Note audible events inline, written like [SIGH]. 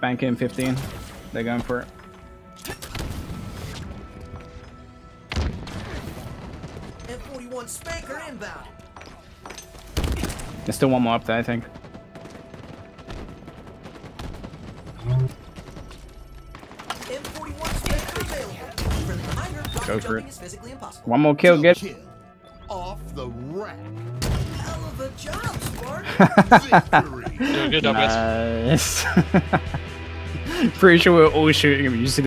bank in 15. They're going for it. M41 SPNKr inbound. There's still one more up there, I think. M41 SPNKr available. Friendly reminder, Go for jumping it. is physically impossible. One more kill, get. Kill. Off the rack. Hell of a job, Spark. [LAUGHS] Victory. Good job, guys. Nice. [LAUGHS] Pretty sure we're all shooting him. You see